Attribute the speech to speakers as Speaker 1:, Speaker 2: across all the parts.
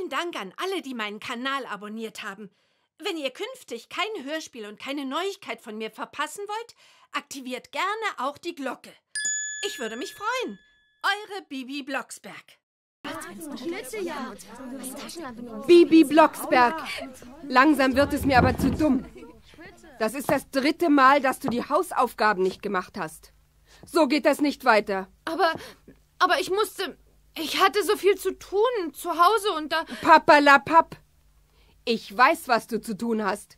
Speaker 1: Vielen Dank an alle, die meinen Kanal abonniert haben. Wenn ihr künftig kein Hörspiel und keine Neuigkeit von mir verpassen wollt, aktiviert gerne auch die Glocke. Ich würde mich freuen. Eure Bibi Blocksberg.
Speaker 2: Bibi Blocksberg. Langsam wird es mir aber zu dumm. Das ist das dritte Mal, dass du die Hausaufgaben nicht gemacht hast. So geht das nicht weiter.
Speaker 3: Aber, aber ich musste, ich hatte so viel zu tun zu Hause und da.
Speaker 2: Papalapap. Ich weiß, was du zu tun hast.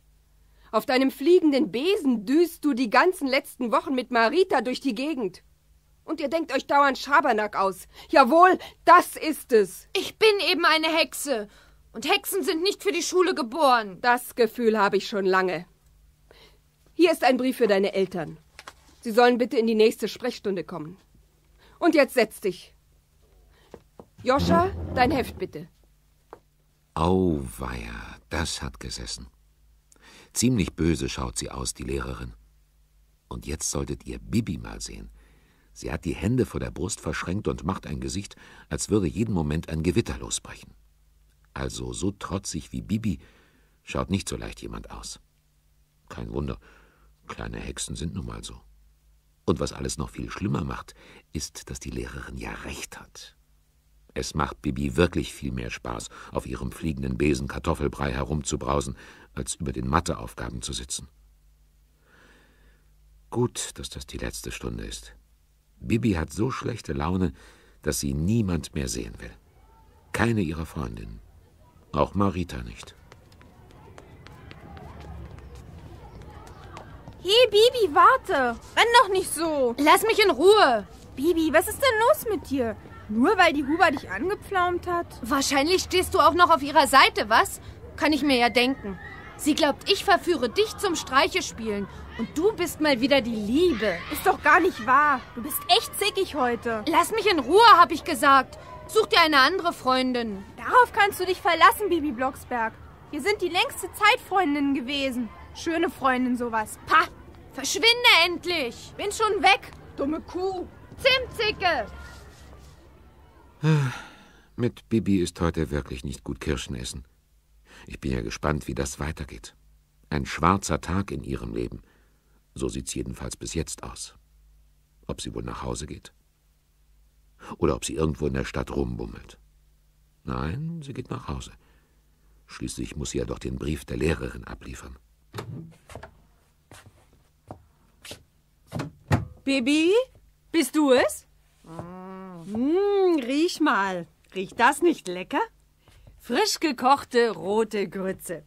Speaker 2: Auf deinem fliegenden Besen düst du die ganzen letzten Wochen mit Marita durch die Gegend. Und ihr denkt euch dauernd Schabernack aus. Jawohl, das ist es.
Speaker 3: Ich bin eben eine Hexe. Und Hexen sind nicht für die Schule geboren.
Speaker 2: Das Gefühl habe ich schon lange. Hier ist ein Brief für deine Eltern. Sie sollen bitte in die nächste Sprechstunde kommen. Und jetzt setz dich. Joscha, dein Heft bitte.
Speaker 4: Auweia, das hat gesessen. Ziemlich böse schaut sie aus, die Lehrerin. Und jetzt solltet ihr Bibi mal sehen. Sie hat die Hände vor der Brust verschränkt und macht ein Gesicht, als würde jeden Moment ein Gewitter losbrechen. Also so trotzig wie Bibi schaut nicht so leicht jemand aus. Kein Wunder, kleine Hexen sind nun mal so. Und was alles noch viel schlimmer macht, ist, dass die Lehrerin ja recht hat. Es macht Bibi wirklich viel mehr Spaß, auf ihrem fliegenden Besen Kartoffelbrei herumzubrausen, als über den Matheaufgaben zu sitzen. Gut, dass das die letzte Stunde ist. Bibi hat so schlechte Laune, dass sie niemand mehr sehen will. Keine ihrer Freundinnen. Auch Marita nicht.
Speaker 5: Hey, Bibi, warte! Renn doch nicht so!
Speaker 3: Lass mich in Ruhe!
Speaker 5: Bibi, was ist denn los mit dir? Nur weil die Huber dich angepflaumt hat?
Speaker 3: Wahrscheinlich stehst du auch noch auf ihrer Seite, was? Kann ich mir ja denken. Sie glaubt, ich verführe dich zum Streichespielen und du bist mal wieder die Liebe.
Speaker 5: Ist doch gar nicht wahr. Du bist echt zickig heute.
Speaker 3: Lass mich in Ruhe, hab ich gesagt. Such dir eine andere Freundin.
Speaker 5: Darauf kannst du dich verlassen, Bibi Blocksberg. Wir sind die längste Zeit Freundinnen gewesen. Schöne Freundin sowas.
Speaker 3: Pah! Verschwinde endlich!
Speaker 5: Bin schon weg, dumme Kuh.
Speaker 3: Zimtzicke!
Speaker 4: Mit Bibi ist heute wirklich nicht gut Kirschen essen. Ich bin ja gespannt, wie das weitergeht. Ein schwarzer Tag in ihrem Leben. So sieht's jedenfalls bis jetzt aus. Ob sie wohl nach Hause geht? Oder ob sie irgendwo in der Stadt rumbummelt? Nein, sie geht nach Hause. Schließlich muss sie ja doch den Brief der Lehrerin abliefern.
Speaker 6: Bibi, bist du es? Mmh, riech mal. Riecht das nicht lecker? Frisch gekochte rote Grütze.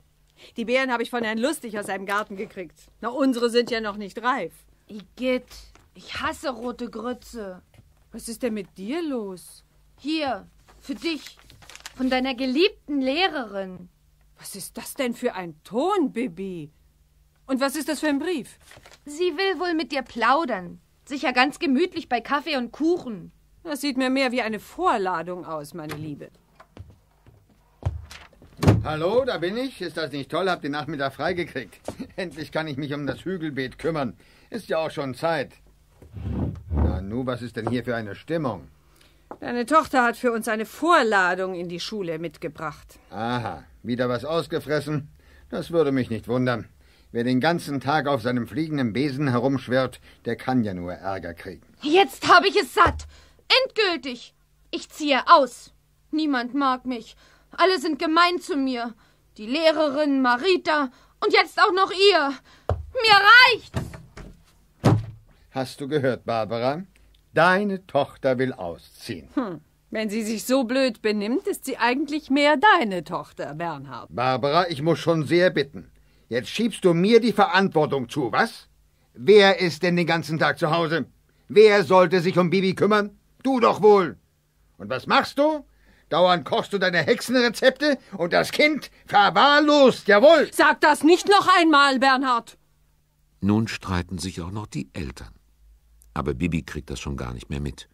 Speaker 6: Die Beeren habe ich von Herrn Lustig aus seinem Garten gekriegt. Na, unsere sind ja noch nicht reif.
Speaker 3: Igitt, ich hasse rote Grütze.
Speaker 6: Was ist denn mit dir los?
Speaker 3: Hier, für dich, von deiner geliebten Lehrerin.
Speaker 6: Was ist das denn für ein Ton, Bibi? Und was ist das für ein Brief?
Speaker 3: Sie will wohl mit dir plaudern. Sicher ganz gemütlich bei Kaffee und Kuchen.
Speaker 6: Das sieht mir mehr wie eine Vorladung aus, meine Liebe.
Speaker 7: Hallo, da bin ich. Ist das nicht toll? Hab den Nachmittag freigekriegt. Endlich kann ich mich um das Hügelbeet kümmern. Ist ja auch schon Zeit. Na, nu, was ist denn hier für eine Stimmung?
Speaker 6: Deine Tochter hat für uns eine Vorladung in die Schule mitgebracht.
Speaker 7: Aha, wieder was ausgefressen? Das würde mich nicht wundern. Wer den ganzen Tag auf seinem fliegenden Besen herumschwirrt, der kann ja nur Ärger kriegen.
Speaker 3: Jetzt habe ich es satt. Endgültig. Ich ziehe aus. Niemand mag mich. Alle sind gemein zu mir. Die Lehrerin, Marita und jetzt auch noch ihr. Mir reicht's.
Speaker 7: Hast du gehört, Barbara? Deine Tochter will ausziehen.
Speaker 6: Hm. Wenn sie sich so blöd benimmt, ist sie eigentlich mehr deine Tochter, Bernhard.
Speaker 7: Barbara, ich muss schon sehr bitten. Jetzt schiebst du mir die Verantwortung zu, was? Wer ist denn den ganzen Tag zu Hause? Wer sollte sich um Bibi kümmern? Du doch wohl. Und was machst du? Dauernd kochst du deine Hexenrezepte und das Kind verwahrlost, jawohl.
Speaker 6: Sag das nicht noch einmal, Bernhard.
Speaker 4: Nun streiten sich auch noch die Eltern. Aber Bibi kriegt das schon gar nicht mehr mit.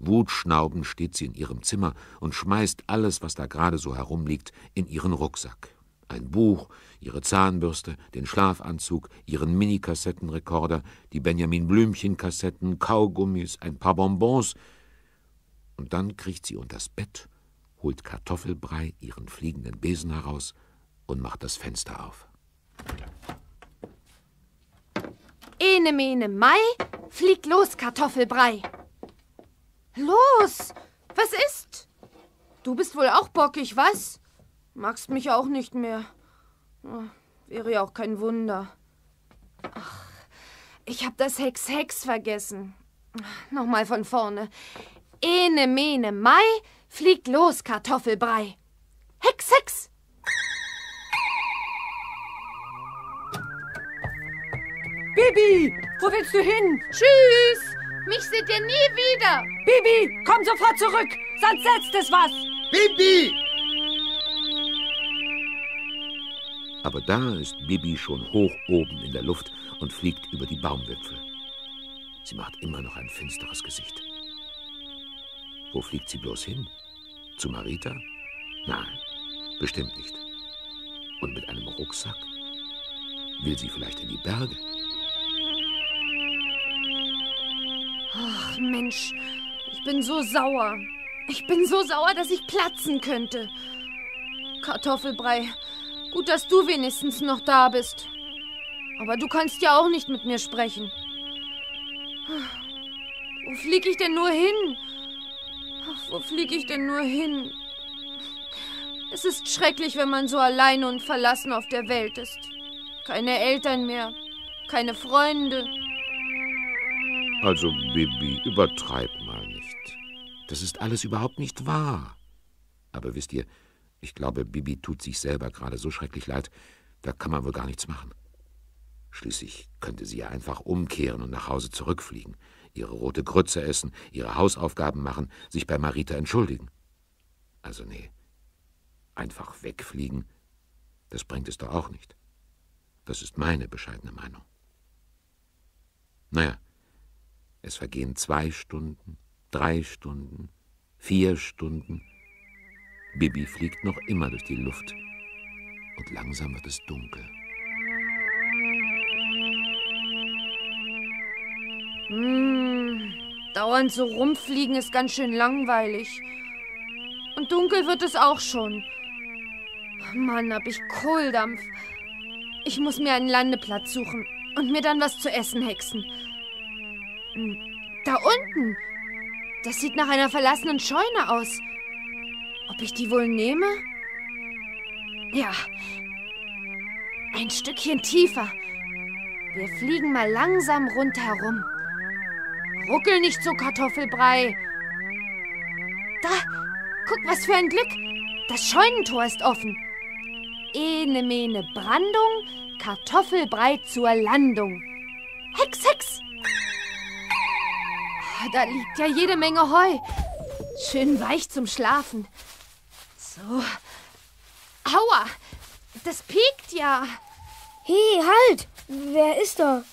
Speaker 4: Wutschnaubend steht sie in ihrem Zimmer und schmeißt alles, was da gerade so herumliegt, in ihren Rucksack. Ein Buch, ihre Zahnbürste, den Schlafanzug, ihren Mini-Kassettenrekorder, die Benjamin Blümchen-Kassetten, Kaugummis, ein paar Bonbons. Und dann kriecht sie unters Bett, holt Kartoffelbrei ihren fliegenden Besen heraus und macht das Fenster auf.
Speaker 3: Ene mene Mai, flieg los, Kartoffelbrei. Los, was ist? Du bist wohl auch bockig, was? Magst mich auch nicht mehr. Oh, wäre ja auch kein Wunder. Ach, ich hab das Hex-Hex vergessen. Nochmal von vorne. Ene mene Mai, flieg los, Kartoffelbrei. Hex, Hex!
Speaker 2: Bibi, wo willst du hin?
Speaker 3: Tschüss! Mich seht ihr nie wieder!
Speaker 2: Bibi, komm sofort zurück, sonst setzt es was.
Speaker 7: Bibi!
Speaker 4: Aber da ist Bibi schon hoch oben in der Luft und fliegt über die Baumwipfel. Sie macht immer noch ein finsteres Gesicht. Wo fliegt sie bloß hin? Zu Marita? Nein, bestimmt nicht. Und mit einem Rucksack? Will sie vielleicht in die Berge?
Speaker 3: Ach Mensch, ich bin so sauer. Ich bin so sauer, dass ich platzen könnte. Kartoffelbrei, gut, dass du wenigstens noch da bist. Aber du kannst ja auch nicht mit mir sprechen. Wo flieg ich denn nur hin? Wo flieg ich denn nur hin? Es ist schrecklich, wenn man so allein und verlassen auf der Welt ist. Keine Eltern mehr, keine Freunde.
Speaker 4: Also, Bibi, übertreib mal nicht. Das ist alles überhaupt nicht wahr. Aber wisst ihr, ich glaube, Bibi tut sich selber gerade so schrecklich leid, da kann man wohl gar nichts machen. Schließlich könnte sie ja einfach umkehren und nach Hause zurückfliegen, ihre rote Grütze essen, ihre Hausaufgaben machen, sich bei Marita entschuldigen. Also nee, einfach wegfliegen, das bringt es doch auch nicht. Das ist meine bescheidene Meinung. Naja, es vergehen zwei Stunden, drei Stunden, vier Stunden. Bibi fliegt noch immer durch die Luft. Und langsam wird es dunkel.
Speaker 3: Hm, dauernd so rumfliegen ist ganz schön langweilig. Und dunkel wird es auch schon. Mann, hab ich Kohldampf. Ich muss mir einen Landeplatz suchen und mir dann was zu essen hexen. Hm, Da unten. Das sieht nach einer verlassenen Scheune aus. Ob ich die wohl nehme? Ja. Ein Stückchen tiefer. Wir fliegen mal langsam rundherum. Ruckel nicht so, Kartoffelbrei. Da, guck, was für ein Glück. Das Scheunentor ist offen. Ene mene Brandung, Kartoffelbrei zur Landung. Hex, Hex! Ah, Da liegt ja jede Menge Heu. Schön weich zum Schlafen. So. Aua! Das piekt ja.
Speaker 8: Hey, halt! Wer ist da?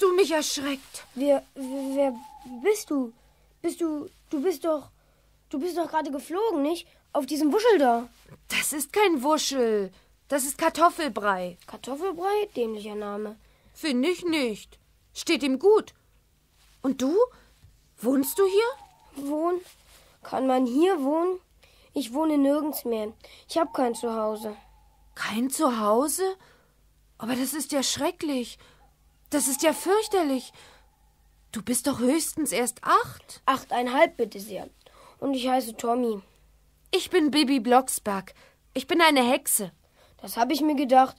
Speaker 3: Hast du mich erschreckt?
Speaker 8: Wer, wer bist du? Bist du, du bist doch, du bist doch gerade geflogen, nicht? Auf diesem Wuschel da.
Speaker 3: Das ist kein Wuschel. Das ist Kartoffelbrei.
Speaker 8: Kartoffelbrei? Dämlicher Name.
Speaker 3: Finde ich nicht. Steht ihm gut. Und du? Wohnst du hier?
Speaker 8: Wohnen? Kann man hier wohnen? Ich wohne nirgends mehr. Ich habe kein Zuhause.
Speaker 3: Kein Zuhause? Aber das ist ja schrecklich. Das ist ja fürchterlich. Du bist doch höchstens erst acht.
Speaker 8: Achteinhalb bitte sehr. Und ich heiße Tommy.
Speaker 3: Ich bin Bibi Blocksberg. Ich bin eine Hexe.
Speaker 8: Das habe ich mir gedacht.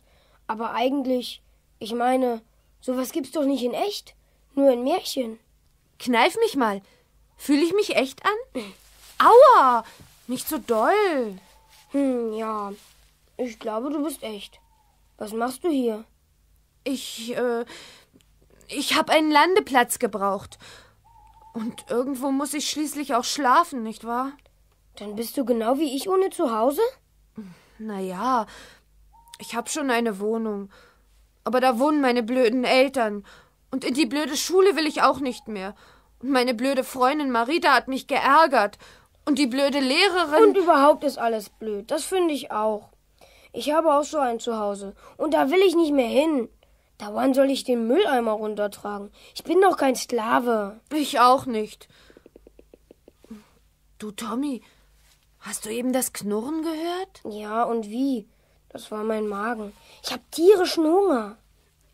Speaker 8: Aber eigentlich, ich meine, sowas gibt's doch nicht in echt. Nur in Märchen.
Speaker 3: Kneif mich mal. Fühle ich mich echt an? Aua! Nicht so doll.
Speaker 8: Hm, ja. Ich glaube, du bist echt. Was machst du hier?
Speaker 3: Ich, äh, ich habe einen Landeplatz gebraucht. Und irgendwo muss ich schließlich auch schlafen, nicht wahr?
Speaker 8: Dann bist du genau wie ich ohne Zuhause?
Speaker 3: Naja, ich habe schon eine Wohnung. Aber da wohnen meine blöden Eltern. Und in die blöde Schule will ich auch nicht mehr. Und meine blöde Freundin Marita hat mich geärgert. Und die blöde Lehrerin.
Speaker 8: Und überhaupt ist alles blöd. Das finde ich auch. Ich habe auch so ein Zuhause. Und da will ich nicht mehr hin. Dauernd soll ich den Mülleimer runtertragen. Ich bin doch kein Sklave.
Speaker 3: ich auch nicht. Du, Tommy, Hast du eben das Knurren gehört?
Speaker 8: Ja, und wie? Das war mein Magen. Ich hab tierischen Hunger.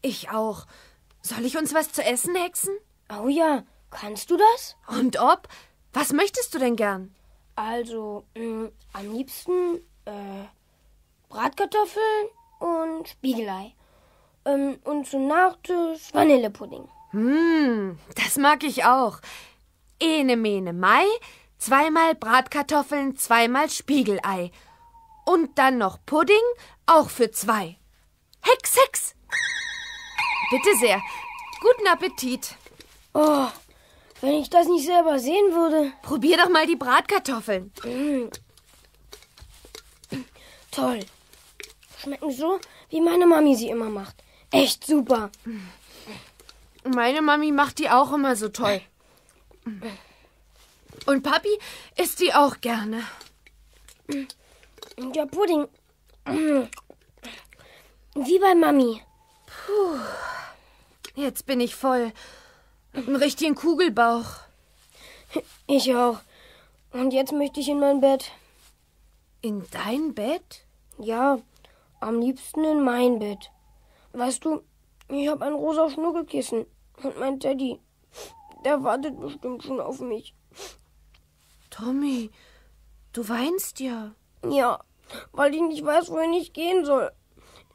Speaker 3: Ich auch. Soll ich uns was zu essen hexen?
Speaker 8: Oh ja, kannst du das?
Speaker 3: Und ob? Was möchtest du denn gern?
Speaker 8: Also, mh, am liebsten äh, Bratkartoffeln und Spiegelei. Ähm, und zum Nachtisch Vanillepudding.
Speaker 3: Hm, das mag ich auch. Ene Mene Mai, zweimal Bratkartoffeln, zweimal Spiegelei. Und dann noch Pudding, auch für zwei. Hex, Hex! Bitte sehr. Guten Appetit.
Speaker 8: Oh, wenn ich das nicht selber sehen würde.
Speaker 3: Probier doch mal die Bratkartoffeln.
Speaker 8: Toll. Schmecken so, wie meine Mami sie immer macht. Echt super.
Speaker 3: Meine Mami macht die auch immer so toll. Und Papi isst die auch gerne.
Speaker 8: Der Pudding. Wie bei Mami.
Speaker 3: Jetzt bin ich voll. Einen richtigen Kugelbauch.
Speaker 8: Ich auch. Und jetzt möchte ich in mein Bett.
Speaker 3: In dein Bett?
Speaker 8: Ja, am liebsten in mein Bett. Weißt du, ich habe ein rosa Schnuckelkissen und mein Teddy, der wartet bestimmt schon auf mich.
Speaker 3: Tommy, du weinst ja.
Speaker 8: Ja, weil ich nicht weiß, wohin ich gehen soll.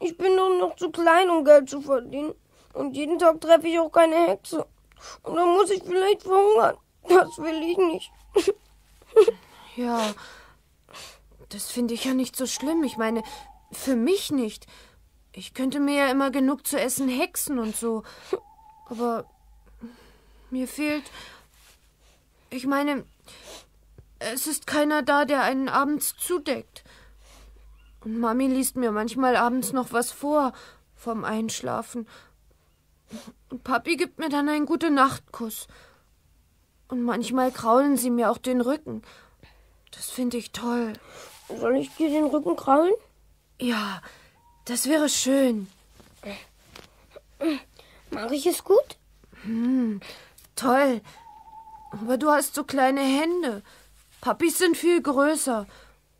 Speaker 8: Ich bin doch noch zu klein, um Geld zu verdienen. Und jeden Tag treffe ich auch keine Hexe. Und dann muss ich vielleicht verhungern. Das will ich nicht.
Speaker 3: Ja, das finde ich ja nicht so schlimm. Ich meine, für mich nicht. Ich könnte mir ja immer genug zu essen hexen und so. Aber mir fehlt. Ich meine, es ist keiner da, der einen abends zudeckt. Und Mami liest mir manchmal abends noch was vor vom Einschlafen. Und Papi gibt mir dann einen gute Nachtkuss. Und manchmal kraulen sie mir auch den Rücken. Das finde ich toll.
Speaker 8: Soll ich dir den Rücken kraulen?
Speaker 3: Ja, das wäre schön.
Speaker 8: Mache ich es gut?
Speaker 3: Toll. Aber du hast so kleine Hände. Papis sind viel größer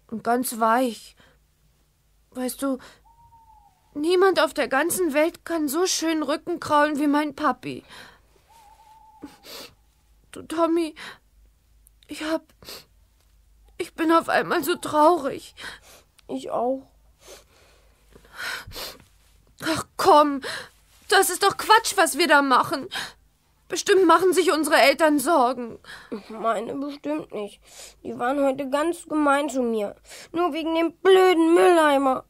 Speaker 3: und ganz weich. Weißt du, niemand auf der ganzen Welt kann so schön Rücken kraulen wie mein Papi. Du, Tommy, ich hab. Ich bin auf einmal so traurig.
Speaker 8: Ich auch.
Speaker 3: Ach komm, das ist doch Quatsch, was wir da machen. Bestimmt machen sich unsere Eltern Sorgen.
Speaker 8: Meine bestimmt nicht. Die waren heute ganz gemein zu mir. Nur wegen dem blöden Mülleimer.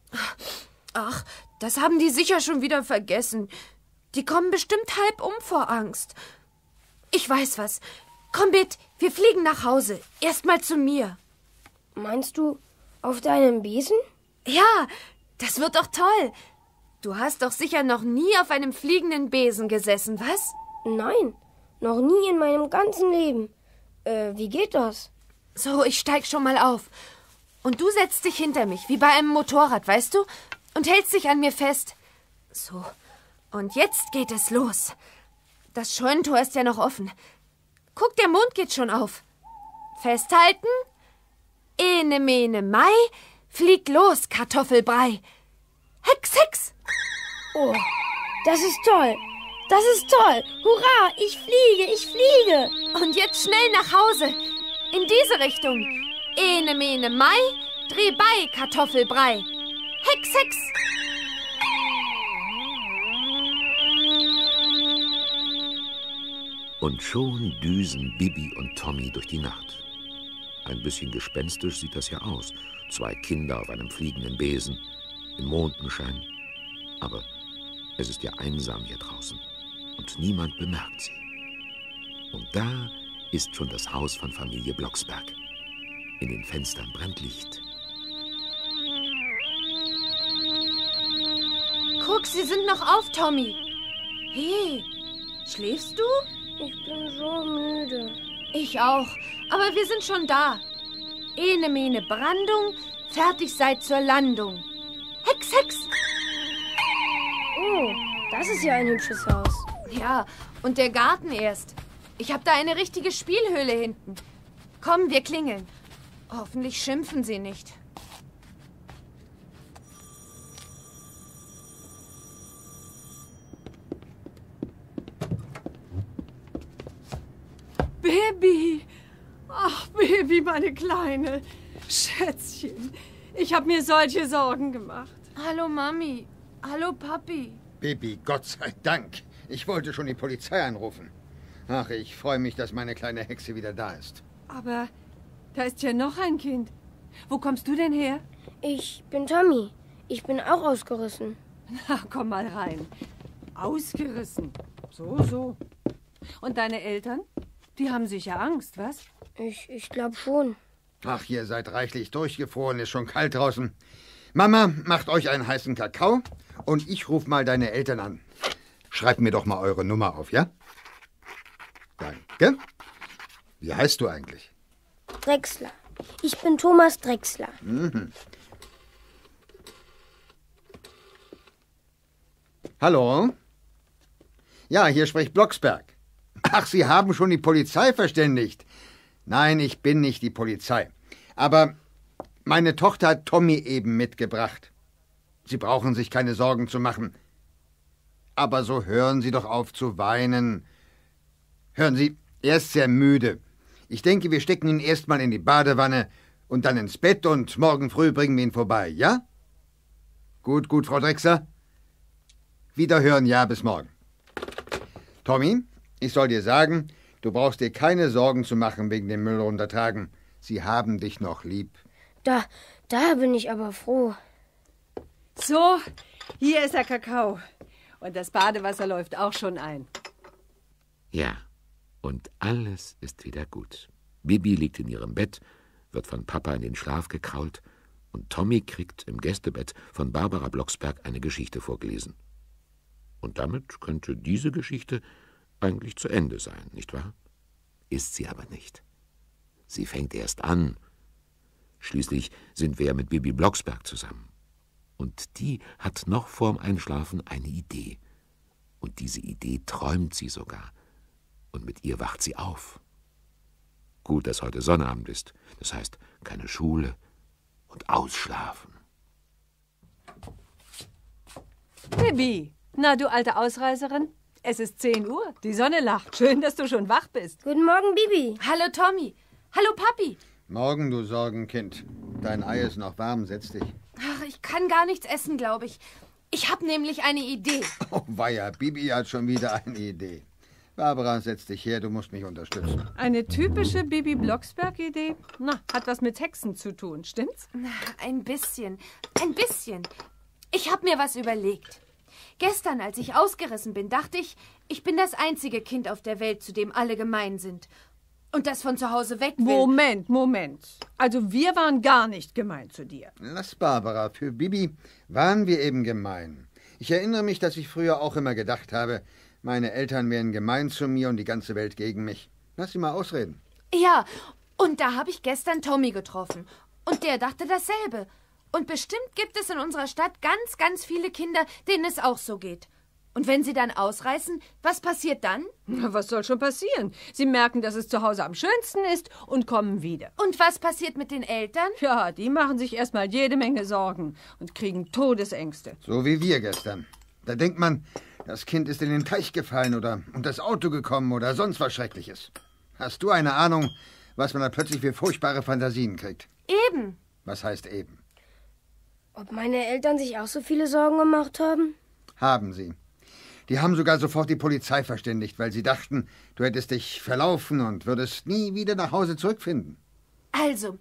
Speaker 3: Ach, das haben die sicher schon wieder vergessen. Die kommen bestimmt halb um vor Angst. Ich weiß was. Komm mit, wir fliegen nach Hause. Erstmal zu mir.
Speaker 8: Meinst du auf deinem Besen?
Speaker 3: Ja, das wird doch toll. Du hast doch sicher noch nie auf einem fliegenden Besen gesessen, was?
Speaker 8: Nein, noch nie in meinem ganzen Leben. Äh, wie geht das?
Speaker 3: So, ich steig schon mal auf. Und du setzt dich hinter mich, wie bei einem Motorrad, weißt du? Und hältst dich an mir fest. So. Und jetzt geht es los. Das Scheunentor ist ja noch offen. Guck, der Mond geht schon auf. Festhalten. Ene mene Mai. Flieg los, Kartoffelbrei. Hex, Hex.
Speaker 8: Oh, das ist toll. Das ist toll. Hurra, ich fliege, ich fliege.
Speaker 3: Und jetzt schnell nach Hause. In diese Richtung. Ene mene Mai. Dreh bei, Kartoffelbrei. Hex, Hex.
Speaker 4: Und schon düsen Bibi und Tommy durch die Nacht. Ein bisschen gespenstisch sieht das ja aus. Zwei Kinder auf einem fliegenden Besen, im Mondenschein. Aber es ist ja einsam hier draußen und niemand bemerkt sie. Und da ist schon das Haus von Familie Blocksberg. In den Fenstern brennt Licht.
Speaker 3: Guck, sie sind noch auf, Tommy. Hey, schläfst du?
Speaker 8: Ich bin so müde.
Speaker 3: Ich auch. Aber wir sind schon da. Ene mene Brandung, fertig seid zur Landung.
Speaker 8: Das ist ja ein hübsches Haus.
Speaker 3: Ja, und der Garten erst. Ich hab da eine richtige Spielhöhle hinten. Komm, wir klingeln. Hoffentlich schimpfen sie nicht.
Speaker 6: Baby! Ach, Baby, meine Kleine. Schätzchen, ich habe mir solche Sorgen gemacht.
Speaker 3: Hallo Mami. Hallo Papi.
Speaker 7: Baby, Gott sei Dank. Ich wollte schon die Polizei anrufen. Ach, ich freue mich, dass meine kleine Hexe wieder da ist.
Speaker 6: Aber da ist ja noch ein Kind. Wo kommst du denn her?
Speaker 8: Ich bin Tommy. Ich bin auch ausgerissen.
Speaker 6: Na, komm mal rein. Ausgerissen. So, so. Und deine Eltern? Die haben sicher Angst, was?
Speaker 8: Ich, ich glaube schon.
Speaker 7: Ach, ihr seid reichlich durchgefroren, ist schon kalt draußen. Mama, macht euch einen heißen Kakao und ich ruf mal deine Eltern an. Schreibt mir doch mal eure Nummer auf, ja? Danke. Wie heißt du eigentlich?
Speaker 8: Drechsler. Ich bin Thomas Drechsler.
Speaker 7: Hallo? Ja, hier spricht Blocksberg. Ach, Sie haben schon die Polizei verständigt. Nein, ich bin nicht die Polizei. Aber meine Tochter hat Tommy eben mitgebracht. Sie brauchen sich keine Sorgen zu machen. Aber so hören Sie doch auf zu weinen. Hören Sie, er ist sehr müde. Ich denke, wir stecken ihn erstmal in die Badewanne und dann ins Bett und morgen früh bringen wir ihn vorbei, ja? Gut, gut, Frau Drechser. Wiederhören, ja, bis morgen. Tommy, ich soll dir sagen, du brauchst dir keine Sorgen zu machen wegen dem Müll runtertragen. Sie haben dich noch lieb.
Speaker 8: Da, da bin ich aber froh.
Speaker 6: So, hier ist der Kakao. Und das Badewasser läuft auch schon ein.
Speaker 4: Ja, und alles ist wieder gut. Bibi liegt in ihrem Bett, wird von Papa in den Schlaf gekrault und Tommy kriegt im Gästebett von Barbara Blocksberg eine Geschichte vorgelesen. Und damit könnte diese Geschichte eigentlich zu Ende sein, nicht wahr? Ist sie aber nicht. Sie fängt erst an. Schließlich sind wir ja mit Bibi Blocksberg zusammen. Und die hat noch vorm Einschlafen eine Idee. Und diese Idee träumt sie sogar. Und mit ihr wacht sie auf. Gut, dass heute Sonnabend ist. Das heißt, keine Schule und ausschlafen.
Speaker 6: Baby, na du alte Ausreißerin, es ist 10 Uhr, die Sonne lacht. Schön, dass du schon wach bist.
Speaker 8: Guten Morgen, Bibi.
Speaker 3: Hallo Tommy. Hallo Papi.
Speaker 7: Morgen, du Sorgenkind. Dein Ei ist noch warm, setz dich.
Speaker 3: Ach, ich kann gar nichts essen, glaube ich. Ich habe nämlich eine Idee.
Speaker 7: Oh, weia, Bibi hat schon wieder eine Idee. Barbara, setz dich her, du musst mich unterstützen.
Speaker 6: Eine typische Bibi Blocksberg-Idee? Na, hat was mit Hexen zu tun, stimmt's?
Speaker 3: Na, Ein bisschen. Ein bisschen. Ich habe mir was überlegt. Gestern, als ich ausgerissen bin, dachte ich, ich bin das einzige Kind auf der Welt, zu dem alle gemein sind. Und das von zu Hause weg will.
Speaker 6: Moment, Moment. Also wir waren gar nicht gemein zu dir.
Speaker 7: Lass Barbara, für Bibi waren wir eben gemein. Ich erinnere mich, dass ich früher auch immer gedacht habe, meine Eltern wären gemein zu mir und die ganze Welt gegen mich. Lass sie mal ausreden.
Speaker 3: Ja, und da habe ich gestern Tommy getroffen. Und der dachte dasselbe. Und bestimmt gibt es in unserer Stadt ganz, ganz viele Kinder, denen es auch so geht. Und wenn sie dann ausreißen, was passiert dann?
Speaker 6: Na, was soll schon passieren? Sie merken, dass es zu Hause am schönsten ist und kommen wieder.
Speaker 3: Und was passiert mit den Eltern?
Speaker 6: Ja, die machen sich erstmal jede Menge Sorgen und kriegen Todesängste.
Speaker 7: So wie wir gestern. Da denkt man, das Kind ist in den Teich gefallen oder unter das Auto gekommen oder sonst was Schreckliches. Hast du eine Ahnung, was man da plötzlich für furchtbare Fantasien kriegt?
Speaker 3: Eben.
Speaker 7: Was heißt eben?
Speaker 8: Ob meine Eltern sich auch so viele Sorgen gemacht haben?
Speaker 7: Haben sie. Die haben sogar sofort die Polizei verständigt, weil sie dachten, du hättest dich verlaufen und würdest nie wieder nach Hause zurückfinden.
Speaker 3: Also,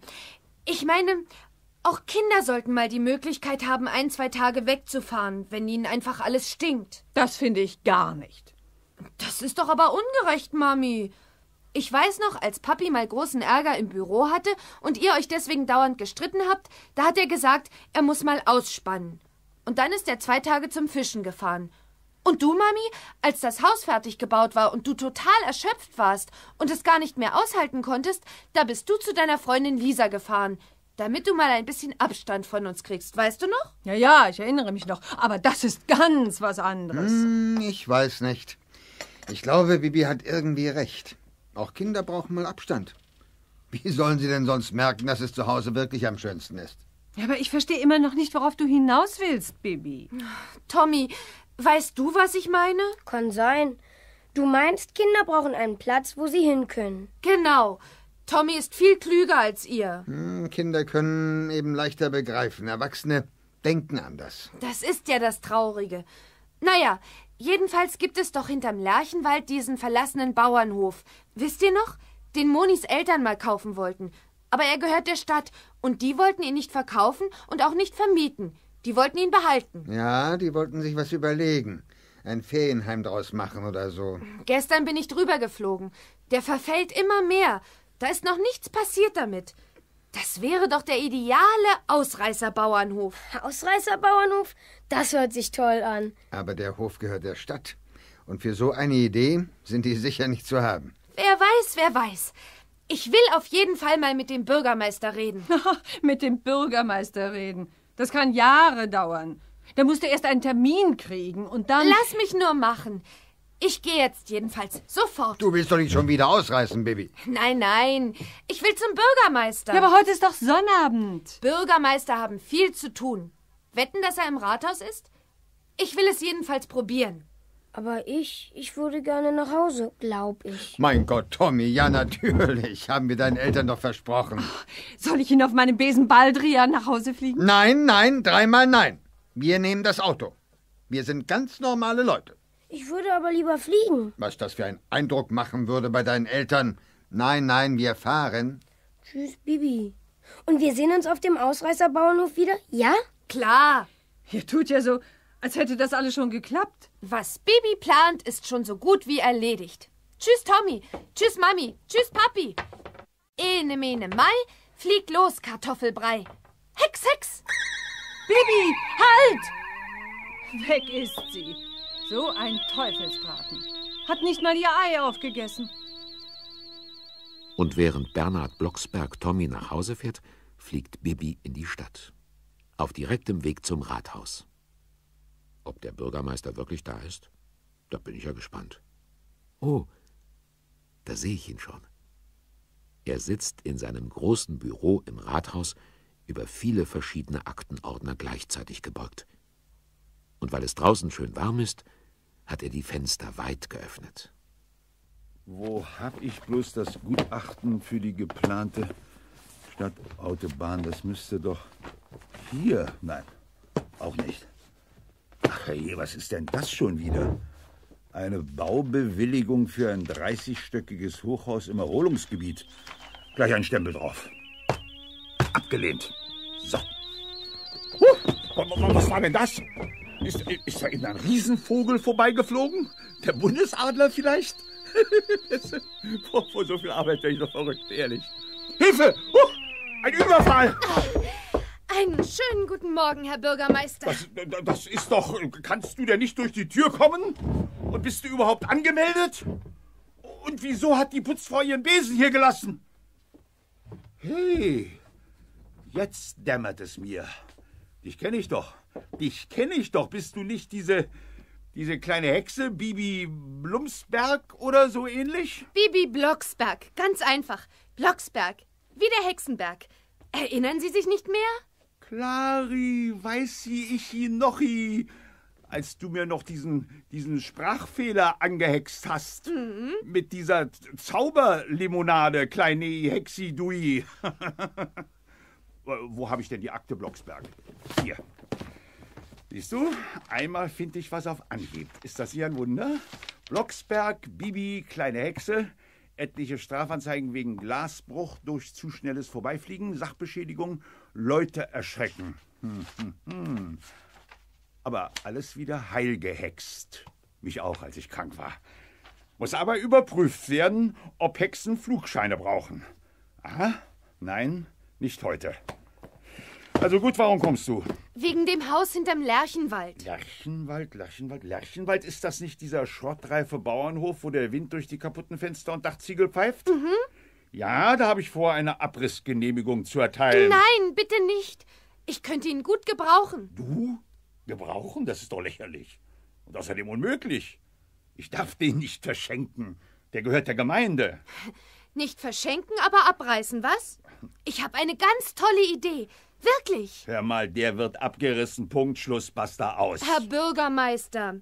Speaker 3: ich meine, auch Kinder sollten mal die Möglichkeit haben, ein, zwei Tage wegzufahren, wenn ihnen einfach alles stinkt.
Speaker 6: Das finde ich gar nicht.
Speaker 3: Das ist doch aber ungerecht, Mami. Ich weiß noch, als Papi mal großen Ärger im Büro hatte und ihr euch deswegen dauernd gestritten habt, da hat er gesagt, er muss mal ausspannen. Und dann ist er zwei Tage zum Fischen gefahren. Und du, Mami, als das Haus fertig gebaut war und du total erschöpft warst und es gar nicht mehr aushalten konntest, da bist du zu deiner Freundin Lisa gefahren, damit du mal ein bisschen Abstand von uns kriegst, weißt du noch?
Speaker 6: Ja, ja, ich erinnere mich noch. Aber das ist ganz was anderes.
Speaker 7: Hm, ich weiß nicht. Ich glaube, Bibi hat irgendwie recht. Auch Kinder brauchen mal Abstand. Wie sollen sie denn sonst merken, dass es zu Hause wirklich am schönsten ist?
Speaker 6: Ja, aber ich verstehe immer noch nicht, worauf du hinaus willst, Bibi.
Speaker 3: Tommy, weißt du, was ich meine?
Speaker 8: Kann sein. Du meinst, Kinder brauchen einen Platz, wo sie hin können.
Speaker 3: Genau. Tommy ist viel klüger als ihr.
Speaker 7: Hm, Kinder können eben leichter begreifen. Erwachsene denken anders.
Speaker 3: Das ist ja das Traurige. Naja, jedenfalls gibt es doch hinterm Lerchenwald diesen verlassenen Bauernhof. Wisst ihr noch? Den Monis Eltern mal kaufen wollten. Aber er gehört der Stadt und die wollten ihn nicht verkaufen und auch nicht vermieten. Die wollten ihn behalten.
Speaker 7: Ja, die wollten sich was überlegen. Ein Ferienheim draus machen oder so.
Speaker 3: Gestern bin ich drüber geflogen. Der verfällt immer mehr. Da ist noch nichts passiert damit. Das wäre doch der ideale Ausreißerbauernhof.
Speaker 8: Ausreißerbauernhof? Das hört sich toll an.
Speaker 7: Aber der Hof gehört der Stadt. Und für so eine Idee sind die sicher nicht zu haben.
Speaker 3: Wer weiß, wer weiß. Ich will auf jeden Fall mal mit dem Bürgermeister reden.
Speaker 6: Mit dem Bürgermeister reden. Das kann Jahre dauern. Da musst du erst einen Termin kriegen und dann.
Speaker 3: Lass mich nur machen. Ich gehe jetzt jedenfalls sofort.
Speaker 7: Du willst doch nicht schon wieder ausreißen, Baby.
Speaker 3: Nein, nein. Ich will zum Bürgermeister.
Speaker 6: Ja, aber heute ist doch Sonnabend.
Speaker 3: Bürgermeister haben viel zu tun. Wetten, dass er im Rathaus ist? Ich will es jedenfalls probieren.
Speaker 8: Aber ich, ich würde gerne nach Hause, glaub ich.
Speaker 7: Mein Gott, Tommy, ja natürlich. Haben wir deinen Eltern doch versprochen.
Speaker 6: Soll ich ihn auf meinem Besen Baldrian nach Hause fliegen?
Speaker 7: Nein, nein, dreimal nein. Wir nehmen das Auto. Wir sind ganz normale Leute.
Speaker 8: Ich würde aber lieber fliegen.
Speaker 7: Was das für einen Eindruck machen würde bei deinen Eltern. Nein, nein, wir fahren.
Speaker 8: Tschüss, Bibi. Und wir sehen uns auf dem Ausreißerbauernhof wieder, ja?
Speaker 3: Klar.
Speaker 6: Ihr tut ja so, als hätte das alles schon geklappt.
Speaker 3: Was Bibi plant, ist schon so gut wie erledigt. Tschüss, Tommy. Tschüss, Mami. Tschüss, Papi. Ene, mene, mai. Flieg los, Kartoffelbrei. Hex, Hex.
Speaker 6: Bibi, halt! Weg ist sie. So ein Teufelsbraten. Hat nicht mal ihr Ei aufgegessen.
Speaker 4: Und während Bernhard Blocksberg Tommy nach Hause fährt, fliegt Bibi in die Stadt. Auf direktem Weg zum Rathaus. Ob der Bürgermeister wirklich da ist? Da bin ich ja gespannt. Oh, da sehe ich ihn schon. Er sitzt in seinem großen Büro im Rathaus über viele verschiedene Aktenordner gleichzeitig gebeugt. Und weil es draußen schön warm ist, hat er die Fenster weit geöffnet.
Speaker 9: Wo hab ich bloß das Gutachten für die geplante Stadtautobahn? Das müsste doch hier. Nein, auch nicht. Ach je, was ist denn das schon wieder? Eine Baubewilligung für ein 30-stöckiges Hochhaus im Erholungsgebiet. Gleich ein Stempel drauf. Abgelehnt. So. Huh, was war denn das? Ist, ist da eben ein Riesenvogel vorbeigeflogen? Der Bundesadler vielleicht? vor, vor, so viel Arbeit wäre ich doch verrückt, ehrlich. Hilfe! Huh, ein Überfall!
Speaker 3: Einen schönen guten Morgen, Herr Bürgermeister.
Speaker 9: Das, das ist doch. Kannst du denn nicht durch die Tür kommen? Und bist du überhaupt angemeldet? Und wieso hat die Putzfrau ihren Besen hier gelassen? Hey, jetzt dämmert es mir. Dich kenne ich doch. Dich kenne ich doch. Bist du nicht diese. diese kleine Hexe, Bibi Blumsberg oder so ähnlich?
Speaker 3: Bibi Blocksberg. Ganz einfach. Blocksberg. Wie der Hexenberg. Erinnern Sie sich nicht mehr?
Speaker 9: Clari, weiß sie ich ihn nochi, als du mir noch diesen, diesen Sprachfehler angehext hast.
Speaker 3: Mhm.
Speaker 9: Mit dieser Zauberlimonade, kleine Hexidui. Wo habe ich denn die Akte Blocksberg? Hier. Siehst du, einmal finde ich was auf Anhieb. Ist das hier ein Wunder? Blocksberg, Bibi, kleine Hexe, etliche Strafanzeigen wegen Glasbruch durch zu schnelles Vorbeifliegen, Sachbeschädigung, Leute erschrecken. Hm, hm, hm. Aber alles wieder heil gehext. Mich auch, als ich krank war. Muss aber überprüft werden, ob Hexen Flugscheine brauchen. Aha, nein, nicht heute. Also gut, warum kommst du?
Speaker 3: Wegen dem Haus hinterm Lerchenwald.
Speaker 9: Lerchenwald, Lerchenwald, Lerchenwald, ist das nicht dieser schrottreife Bauernhof, wo der Wind durch die kaputten Fenster und Dachziegel pfeift?
Speaker 3: Mhm.
Speaker 9: Ja, da habe ich vor, eine Abrissgenehmigung zu erteilen.
Speaker 3: Nein, bitte nicht. Ich könnte ihn gut gebrauchen.
Speaker 9: Du? Gebrauchen? Das ist doch lächerlich. Und außerdem unmöglich. Ich darf den nicht verschenken. Der gehört der Gemeinde.
Speaker 3: Nicht verschenken, aber abreißen, was? Ich habe eine ganz tolle Idee. Wirklich.
Speaker 9: Hör mal, der wird abgerissen. Punkt, Schluss, basta aus.
Speaker 3: Herr Bürgermeister,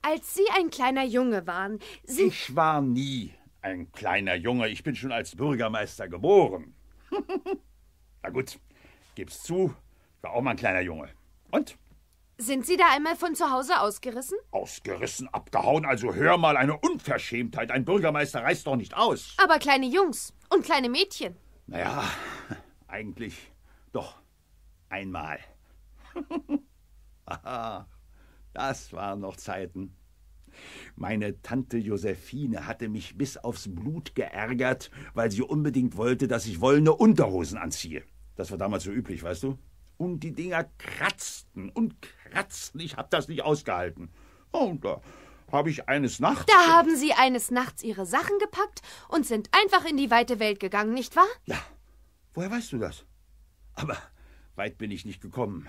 Speaker 3: als Sie ein kleiner Junge waren, Sie.
Speaker 9: Ich war nie ein kleiner Junge. Ich bin schon als Bürgermeister geboren. Na gut, gib's zu, ich war auch mal ein kleiner Junge. Und?
Speaker 3: Sind Sie da einmal von zu Hause ausgerissen?
Speaker 9: Ausgerissen, abgehauen. Also hör mal, eine Unverschämtheit. Ein Bürgermeister reißt doch nicht aus.
Speaker 3: Aber kleine Jungs und kleine Mädchen.
Speaker 9: Naja, eigentlich doch einmal. Aha, das waren noch Zeiten. Meine Tante Josephine hatte mich bis aufs Blut geärgert, weil sie unbedingt wollte, dass ich wollene Unterhosen anziehe. Das war damals so üblich, weißt du? Und die Dinger kratzten und kratzten. Ich hab das nicht ausgehalten. Und da habe ich eines Nachts.
Speaker 3: Da haben Sie eines Nachts Ihre Sachen gepackt und sind einfach in die weite Welt gegangen, nicht wahr?
Speaker 9: Ja. Woher weißt du das? Aber weit bin ich nicht gekommen.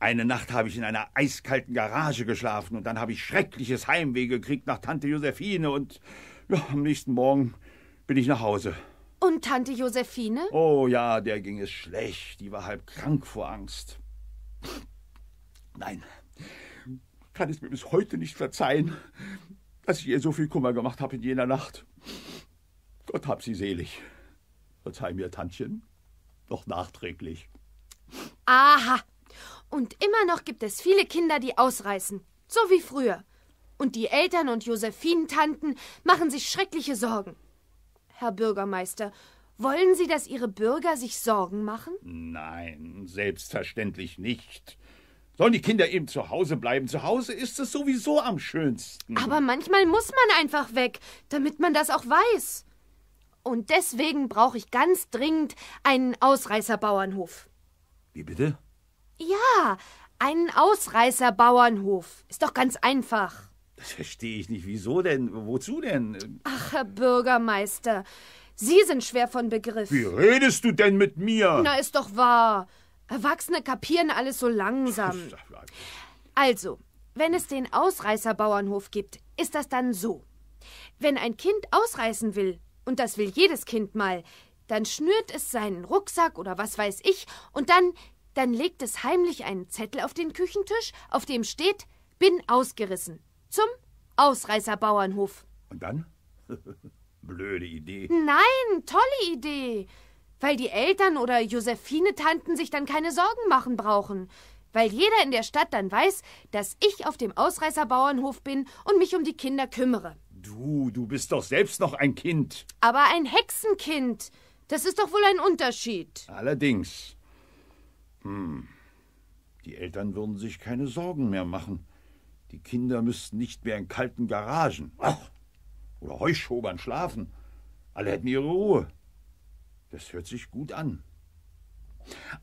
Speaker 9: Eine Nacht habe ich in einer eiskalten Garage geschlafen und dann habe ich schreckliches Heimweh gekriegt nach Tante Josephine und ja, am nächsten Morgen bin ich nach Hause.
Speaker 3: Und Tante Josephine?
Speaker 9: Oh ja, der ging es schlecht. Die war halb krank vor Angst. Nein, kann es mir bis heute nicht verzeihen, dass ich ihr so viel Kummer gemacht habe in jener Nacht. Gott hab sie selig. Verzeih mir, Tantchen, noch nachträglich.
Speaker 3: Aha. Und immer noch gibt es viele Kinder, die ausreißen. So wie früher. Und die Eltern und Josephinentanten machen sich schreckliche Sorgen. Herr Bürgermeister, wollen Sie, dass Ihre Bürger sich Sorgen machen?
Speaker 9: Nein, selbstverständlich nicht. Sollen die Kinder eben zu Hause bleiben? Zu Hause ist es sowieso am schönsten.
Speaker 3: Aber manchmal muss man einfach weg, damit man das auch weiß. Und deswegen brauche ich ganz dringend einen Ausreißerbauernhof.
Speaker 9: Wie bitte?
Speaker 3: Ja, einen Ausreißerbauernhof. Ist doch ganz einfach.
Speaker 9: Das verstehe ich nicht. Wieso denn? Wozu denn?
Speaker 3: Ach, Herr Bürgermeister, Sie sind schwer von Begriff.
Speaker 9: Wie redest du denn mit mir?
Speaker 3: Na, ist doch wahr. Erwachsene kapieren alles so langsam. Also, wenn es den Ausreißerbauernhof gibt, ist das dann so. Wenn ein Kind ausreißen will, und das will jedes Kind mal, dann schnürt es seinen Rucksack oder was weiß ich, und dann, dann legt es heimlich einen Zettel auf den Küchentisch, auf dem steht, bin ausgerissen. Zum Ausreißerbauernhof.
Speaker 9: Und dann? Blöde Idee.
Speaker 3: Nein, tolle Idee. Weil die Eltern oder Josephine-Tanten sich dann keine Sorgen machen brauchen. Weil jeder in der Stadt dann weiß, dass ich auf dem Ausreißerbauernhof bin und mich um die Kinder kümmere.
Speaker 9: Du, du bist doch selbst noch ein Kind.
Speaker 3: Aber ein Hexenkind. Das ist doch wohl ein Unterschied.
Speaker 9: Allerdings. Hm. Die Eltern würden sich keine Sorgen mehr machen. Die Kinder müssten nicht mehr in kalten Garagen ach, oder Heuschobern schlafen. Alle hätten ihre Ruhe. Das hört sich gut an.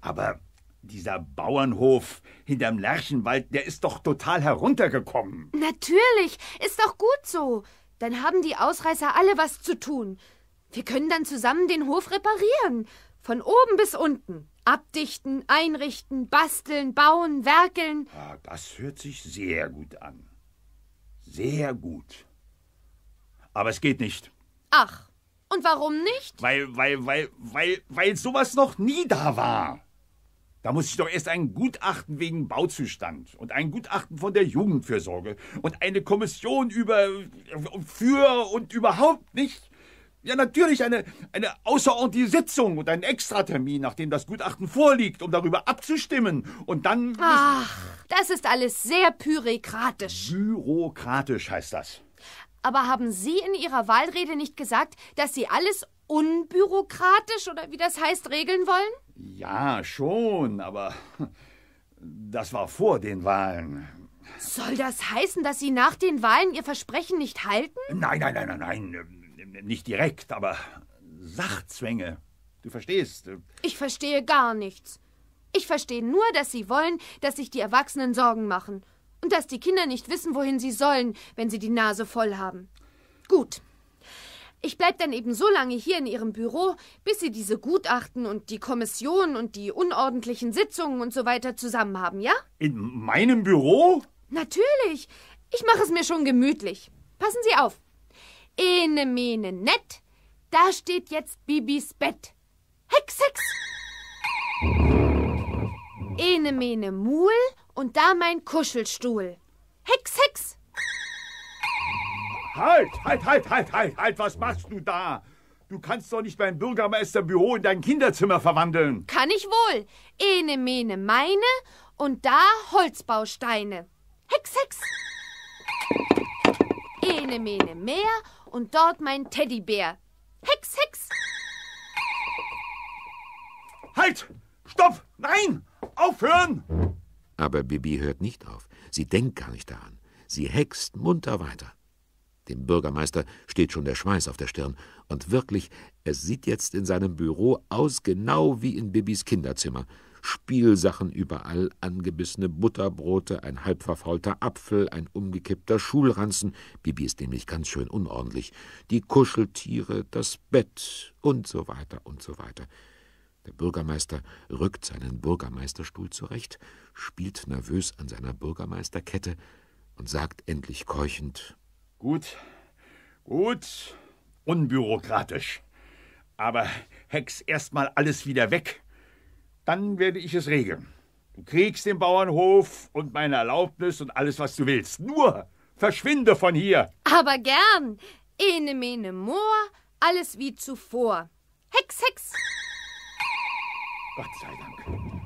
Speaker 9: Aber dieser Bauernhof hinterm Lerchenwald, der ist doch total heruntergekommen.
Speaker 3: Natürlich, ist doch gut so. Dann haben die Ausreißer alle was zu tun. Wir können dann zusammen den Hof reparieren. Von oben bis unten. Abdichten, einrichten, basteln, bauen, werkeln.
Speaker 9: Ja, das hört sich sehr gut an. Sehr gut. Aber es geht nicht.
Speaker 3: Ach, und warum nicht?
Speaker 9: Weil, weil, weil, weil, weil sowas noch nie da war. Da muss ich doch erst ein Gutachten wegen Bauzustand und ein Gutachten von der Jugendfürsorge und eine Kommission über für und überhaupt nicht. Ja, natürlich eine, eine außerordentliche Sitzung und ein Extratermin, nachdem das Gutachten vorliegt, um darüber abzustimmen. Und dann.
Speaker 3: Ach, das ist alles sehr bürokratisch.
Speaker 9: Bürokratisch heißt das.
Speaker 3: Aber haben Sie in Ihrer Wahlrede nicht gesagt, dass Sie alles unbürokratisch oder wie das heißt regeln wollen?
Speaker 9: Ja, schon, aber das war vor den Wahlen.
Speaker 3: Soll das heißen, dass Sie nach den Wahlen Ihr Versprechen nicht halten?
Speaker 9: Nein, nein, nein, nein, nein. Nicht direkt, aber Sachzwänge. Du verstehst.
Speaker 3: Ich verstehe gar nichts. Ich verstehe nur, dass Sie wollen, dass sich die Erwachsenen Sorgen machen. Und dass die Kinder nicht wissen, wohin sie sollen, wenn sie die Nase voll haben. Gut. Ich bleib dann eben so lange hier in Ihrem Büro, bis Sie diese Gutachten und die Kommission und die unordentlichen Sitzungen und so weiter zusammen haben, ja?
Speaker 9: In meinem Büro?
Speaker 3: Natürlich. Ich mache es mir schon gemütlich. Passen Sie auf. Ene, mene, nett. Da steht jetzt Bibis Bett. Hex, Hex! Ene, mene, Muhl und da mein Kuschelstuhl. Hex, Hex!
Speaker 9: Halt, halt, halt, halt, halt, halt, was machst du da? Du kannst doch nicht mein Bürgermeisterbüro in dein Kinderzimmer verwandeln.
Speaker 3: Kann ich wohl. Ene, mene, meine und da Holzbausteine. Hex, Hex! Ene, mene, mehr und dort mein Teddybär. Hex, Hex!
Speaker 9: Halt! Stopp! Nein! Aufhören!
Speaker 4: Aber Bibi hört nicht auf. Sie denkt gar nicht daran. Sie hext munter weiter. Dem Bürgermeister steht schon der Schweiß auf der Stirn. Und wirklich, es sieht jetzt in seinem Büro aus, genau wie in Bibis Kinderzimmer. Spielsachen überall, angebissene Butterbrote, ein halb verfaulter Apfel, ein umgekippter Schulranzen. Bibi ist nämlich ganz schön unordentlich. Die Kuscheltiere, das Bett und so weiter und so weiter. Der Bürgermeister rückt seinen Bürgermeisterstuhl zurecht, spielt nervös an seiner Bürgermeisterkette und sagt endlich keuchend:
Speaker 9: Gut, gut, unbürokratisch. Aber hex erst mal alles wieder weg. Dann werde ich es regeln. Du kriegst den Bauernhof und meine Erlaubnis und alles, was du willst. Nur verschwinde von hier.
Speaker 3: Aber gern. Ene, mene, Moor, alles wie zuvor. Hex, Hex!
Speaker 9: Gott sei Dank.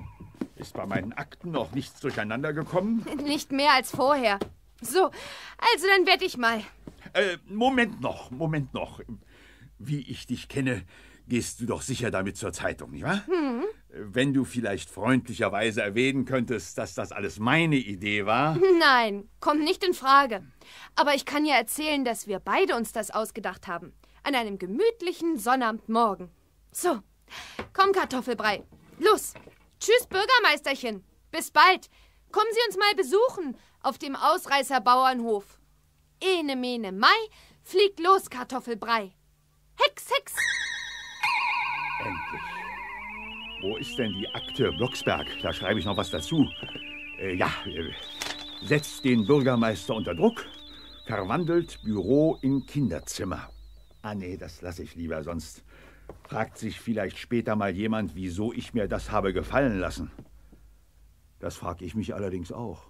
Speaker 9: Ist bei meinen Akten noch nichts durcheinander gekommen?
Speaker 3: Nicht mehr als vorher. So, also dann werde ich mal.
Speaker 9: Äh, Moment noch, Moment noch. Wie ich dich kenne, gehst du doch sicher damit zur Zeitung, nicht wahr?
Speaker 3: Hm.
Speaker 9: Wenn du vielleicht freundlicherweise erwähnen könntest, dass das alles meine Idee war.
Speaker 3: Nein, kommt nicht in Frage. Aber ich kann ja erzählen, dass wir beide uns das ausgedacht haben. An einem gemütlichen Sonnabendmorgen. So, komm, Kartoffelbrei. Los. Tschüss, Bürgermeisterchen. Bis bald. Kommen Sie uns mal besuchen auf dem Ausreißerbauernhof. Ene, mene, Mai, fliegt los, Kartoffelbrei. Hex, Hex!
Speaker 9: Endlich. Wo ist denn die Akte Blocksberg? Da schreibe ich noch was dazu. Äh, ja, äh, setzt den Bürgermeister unter Druck, verwandelt Büro in Kinderzimmer. Ah, nee, das lasse ich lieber, sonst fragt sich vielleicht später mal jemand, wieso ich mir das habe gefallen lassen. Das frage ich mich allerdings auch.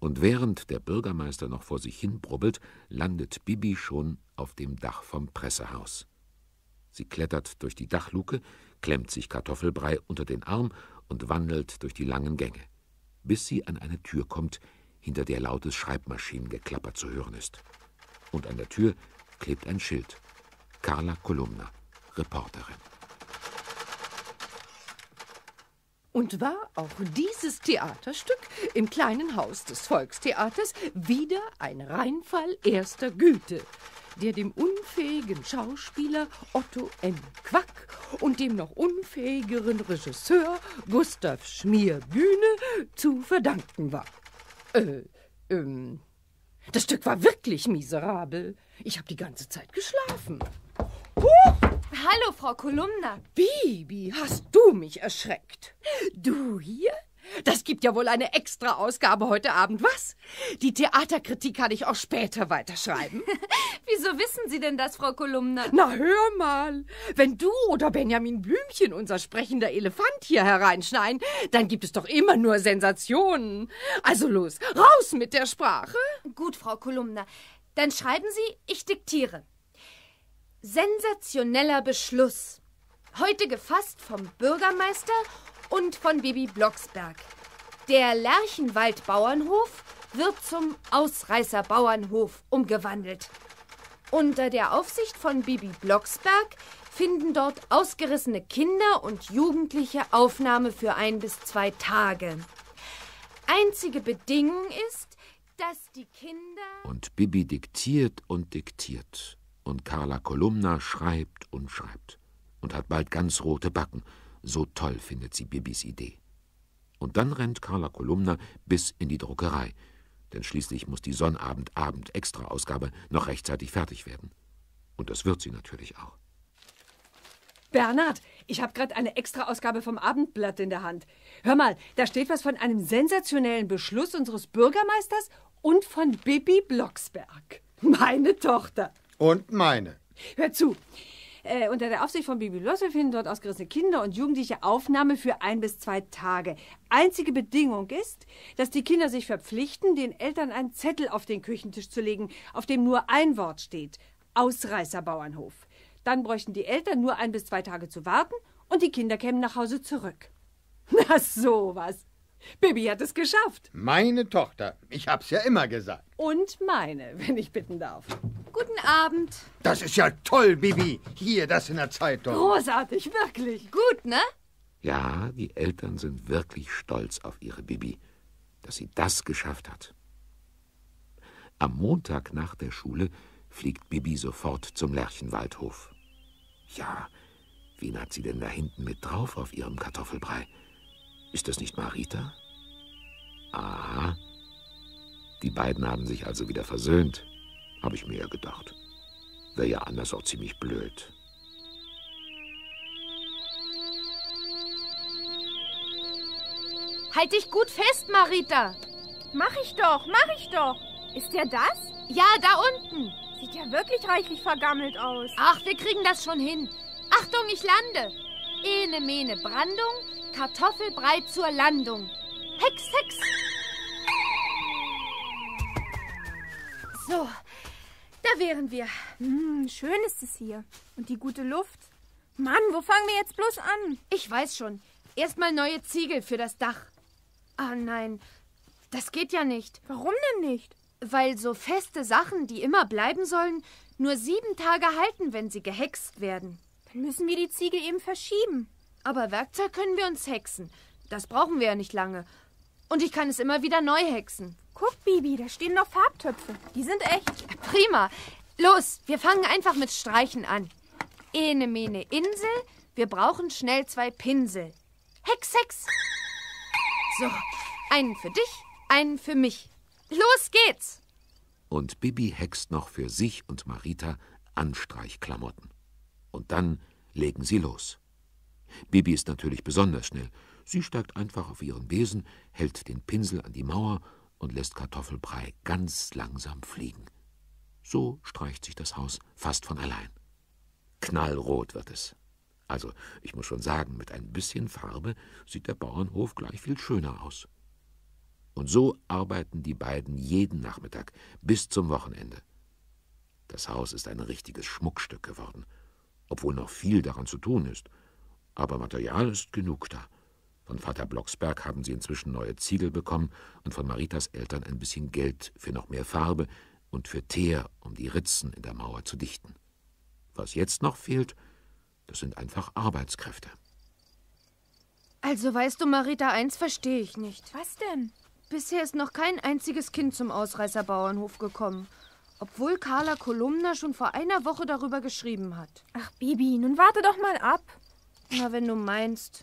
Speaker 4: Und während der Bürgermeister noch vor sich hin brubbelt, landet Bibi schon auf dem Dach vom Pressehaus. Sie klettert durch die Dachluke, klemmt sich Kartoffelbrei unter den Arm und wandelt durch die langen Gänge, bis sie an eine Tür kommt, hinter der lautes Schreibmaschinengeklapper zu hören ist. Und an der Tür klebt ein Schild. Carla Kolumna, Reporterin.
Speaker 10: Und war auch dieses Theaterstück im kleinen Haus des Volkstheaters wieder ein Reinfall erster Güte, der dem unfähigen Schauspieler Otto M. Quack und dem noch unfähigeren Regisseur Gustav Schmierbühne zu verdanken war. Äh, ähm, das Stück war wirklich miserabel. Ich habe die ganze Zeit geschlafen. Huch!
Speaker 3: Hallo, Frau Kolumna.
Speaker 10: Bibi, hast du mich erschreckt? Du hier? Das gibt ja wohl eine extra Ausgabe heute Abend, was? Die Theaterkritik kann ich auch später weiterschreiben.
Speaker 3: Wieso wissen Sie denn das, Frau Kolumna?
Speaker 10: Na, hör mal. Wenn du oder Benjamin Blümchen, unser sprechender Elefant, hier hereinschneien, dann gibt es doch immer nur Sensationen. Also los, raus mit der Sprache.
Speaker 3: Gut, Frau Kolumna. Dann schreiben Sie, ich diktiere. Sensationeller Beschluss. Heute gefasst vom Bürgermeister und von Bibi Blocksberg. Der Lerchenwald Bauernhof wird zum Ausreißer Bauernhof umgewandelt. Unter der Aufsicht von Bibi Blocksberg finden dort ausgerissene Kinder und Jugendliche Aufnahme für ein bis zwei Tage. Einzige Bedingung ist, dass die Kinder.
Speaker 4: Und Bibi diktiert und diktiert. Und Carla Kolumna schreibt und schreibt und hat bald ganz rote Backen. So toll findet sie Bibis Idee. Und dann rennt Carla Kolumna bis in die Druckerei, denn schließlich muss die Sonnabend-Abend-Extra-Ausgabe noch rechtzeitig fertig werden. Und das wird sie natürlich auch.
Speaker 6: Bernhard, ich habe gerade eine Extra-Ausgabe vom Abendblatt in der Hand. Hör mal, da steht was von einem sensationellen Beschluss unseres Bürgermeisters und von Bibi Blocksberg. Meine Tochter.
Speaker 7: Und meine.
Speaker 6: Hör zu. Äh, unter der Aufsicht von Bibi Loss, wir finden dort ausgerissene Kinder und jugendliche Aufnahme für ein bis zwei Tage. Einzige Bedingung ist, dass die Kinder sich verpflichten, den Eltern einen Zettel auf den Küchentisch zu legen, auf dem nur ein Wort steht. Ausreißerbauernhof. Dann bräuchten die Eltern nur ein bis zwei Tage zu warten und die Kinder kämen nach Hause zurück. Na sowas. Bibi hat es geschafft.
Speaker 7: Meine Tochter. Ich hab's ja immer gesagt.
Speaker 6: Und meine, wenn ich bitten darf.
Speaker 3: Guten Abend.
Speaker 7: Das ist ja toll, Bibi. Hier, das in der Zeitung.
Speaker 6: Großartig, wirklich.
Speaker 3: Gut, ne?
Speaker 4: Ja, die Eltern sind wirklich stolz auf ihre Bibi, dass sie das geschafft hat. Am Montag nach der Schule fliegt Bibi sofort zum Lerchenwaldhof. Ja, wen hat sie denn da hinten mit drauf auf ihrem Kartoffelbrei? Ist das nicht Marita? Aha. Die beiden haben sich also wieder versöhnt, habe ich mir ja gedacht. Wäre ja anders auch ziemlich blöd.
Speaker 3: Halt dich gut fest, Marita.
Speaker 5: Mach ich doch, mach ich doch. Ist der das?
Speaker 3: Ja, da unten.
Speaker 5: Sieht ja wirklich reichlich vergammelt aus.
Speaker 3: Ach, wir kriegen das schon hin. Achtung, ich lande. Ene, mene, Brandung, Kartoffelbrei zur Landung. Hex, Hex. So, da wären wir.
Speaker 5: Hm, schön ist es hier. Und die gute Luft. Mann, wo fangen wir jetzt bloß an?
Speaker 3: Ich weiß schon. Erstmal neue Ziegel für das Dach. Ah nein, das geht ja nicht.
Speaker 5: Warum denn nicht?
Speaker 3: Weil so feste Sachen, die immer bleiben sollen, nur sieben Tage halten, wenn sie gehext werden.
Speaker 5: Dann müssen wir die Ziegel eben verschieben.
Speaker 3: Aber Werkzeug können wir uns hexen. Das brauchen wir ja nicht lange. Und ich kann es immer wieder neu hexen.
Speaker 5: Guck, Bibi, da stehen noch Farbtöpfe. Die sind echt.
Speaker 3: Prima. Los, wir fangen einfach mit Streichen an. Ene, mene, Insel. Wir brauchen schnell zwei Pinsel. Hex, Hex. So, einen für dich, einen für mich. Los geht's!
Speaker 4: Und Bibi hext noch für sich und Marita Anstreichklamotten. Und dann legen sie los. Bibi ist natürlich besonders schnell. Sie steigt einfach auf ihren Besen, hält den Pinsel an die Mauer und lässt Kartoffelbrei ganz langsam fliegen. So streicht sich das Haus fast von allein. Knallrot wird es. Also, ich muss schon sagen, mit ein bisschen Farbe sieht der Bauernhof gleich viel schöner aus. Und so arbeiten die beiden jeden Nachmittag bis zum Wochenende. Das Haus ist ein richtiges Schmuckstück geworden, obwohl noch viel daran zu tun ist. Aber Material ist genug da. Von Vater Blocksberg haben sie inzwischen neue Ziegel bekommen und von Maritas Eltern ein bisschen Geld für noch mehr Farbe und für Teer, um die Ritzen in der Mauer zu dichten. Was jetzt noch fehlt, das sind einfach Arbeitskräfte.
Speaker 3: Also weißt du, Marita, eins verstehe ich nicht.
Speaker 5: Was denn?
Speaker 3: Bisher ist noch kein einziges Kind zum Ausreißerbauernhof gekommen. Obwohl Carla Kolumna schon vor einer Woche darüber geschrieben hat.
Speaker 5: Ach, Bibi, nun warte doch mal ab.
Speaker 3: Na, wenn du meinst.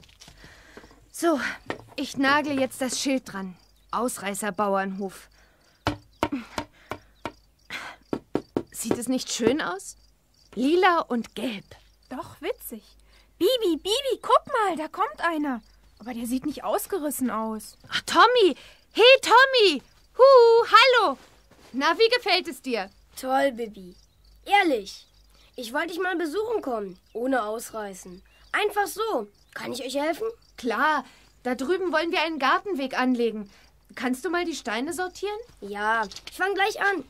Speaker 3: So, ich nagle jetzt das Schild dran. Ausreißerbauernhof. Sieht es nicht schön aus? Lila und gelb.
Speaker 5: Doch, witzig. Bibi, Bibi, guck mal, da kommt einer. Aber der sieht nicht ausgerissen aus.
Speaker 3: Ach, Tommy! Hey, Tommy! Huhu, hallo! Na, wie gefällt es dir?
Speaker 8: Toll, Bibi. Ehrlich. Ich wollte dich mal besuchen kommen, ohne ausreißen. Einfach so. Kann ich euch helfen?
Speaker 3: Klar, da drüben wollen wir einen Gartenweg anlegen. Kannst du mal die Steine sortieren?
Speaker 8: Ja, ich fange gleich an.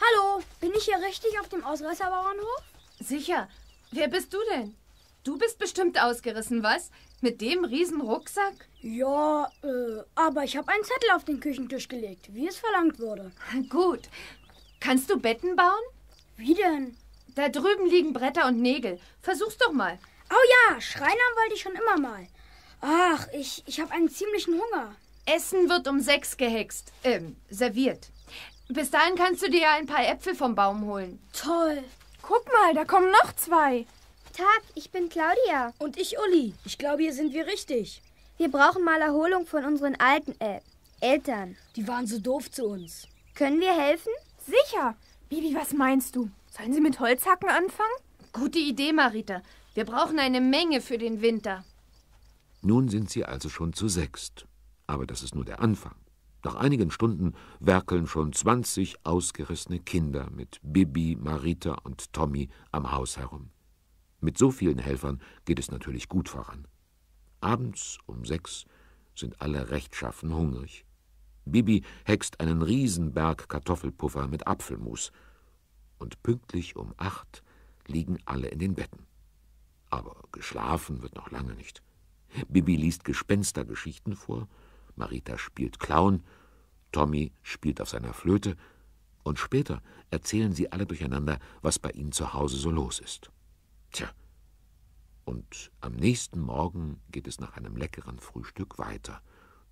Speaker 8: Hallo, bin ich hier richtig auf dem Ausreißerbauernhof?
Speaker 3: Sicher. Wer bist du denn? Du bist bestimmt ausgerissen, was? Mit dem riesen Rucksack?
Speaker 8: Ja, äh, aber ich habe einen Zettel auf den Küchentisch gelegt, wie es verlangt wurde.
Speaker 3: Gut. Kannst du Betten bauen?
Speaker 8: Wie denn?
Speaker 3: Da drüben liegen Bretter und Nägel. Versuch's doch mal.
Speaker 8: Oh ja, Schreinern wollte ich schon immer mal. Ach, ich, ich habe einen ziemlichen Hunger.
Speaker 3: Essen wird um sechs gehext. Ähm, serviert. Bis dahin kannst du dir ja ein paar Äpfel vom Baum holen.
Speaker 8: Toll.
Speaker 5: Guck mal, da kommen noch zwei.
Speaker 11: Tag, ich bin Claudia.
Speaker 8: Und ich Uli. Ich glaube, hier sind wir richtig.
Speaker 11: Wir brauchen mal Erholung von unseren alten äh, Eltern.
Speaker 8: Die waren so doof zu uns.
Speaker 11: Können wir helfen?
Speaker 5: Sicher. Bibi, was meinst du? Sollen sie mit Holzhacken anfangen?
Speaker 3: Gute Idee, Marita. Wir brauchen eine Menge für den Winter.
Speaker 4: Nun sind sie also schon zu sechst. Aber das ist nur der Anfang. Nach einigen Stunden werkeln schon 20 ausgerissene Kinder mit Bibi, Marita und Tommy am Haus herum. Mit so vielen Helfern geht es natürlich gut voran. Abends um sechs sind alle rechtschaffen hungrig. Bibi hext einen Riesenberg Kartoffelpuffer mit Apfelmus. Und pünktlich um acht liegen alle in den Betten. Aber geschlafen wird noch lange nicht. Bibi liest Gespenstergeschichten vor, Marita spielt Clown, Tommy spielt auf seiner Flöte, und später erzählen sie alle durcheinander, was bei ihnen zu Hause so los ist. Tja, und am nächsten Morgen geht es nach einem leckeren Frühstück weiter.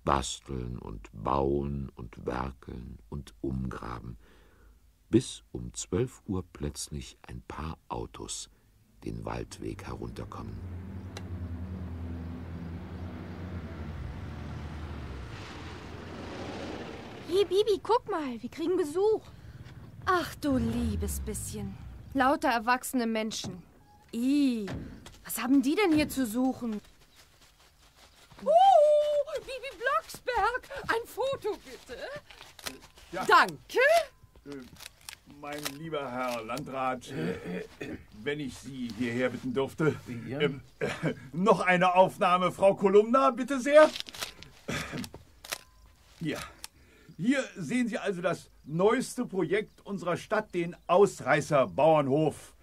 Speaker 4: Basteln und bauen und werkeln und umgraben, bis um zwölf Uhr plötzlich ein paar Autos den Waldweg herunterkommen.
Speaker 5: Hey, Bibi, guck mal, wir kriegen Besuch.
Speaker 3: Ach du liebes bisschen. Lauter erwachsene Menschen. Ih, was haben die denn hier zu suchen?
Speaker 10: Uh, Bibi Blocksberg, ein Foto bitte.
Speaker 9: Ja.
Speaker 10: Danke.
Speaker 9: Äh, mein lieber Herr Landrat, wenn ich Sie hierher bitten dürfte.
Speaker 12: Ja.
Speaker 9: Ähm, äh, noch eine Aufnahme, Frau Kolumna, bitte sehr. Hier. Hier sehen Sie also das neueste Projekt unserer Stadt, den Ausreißerbauernhof,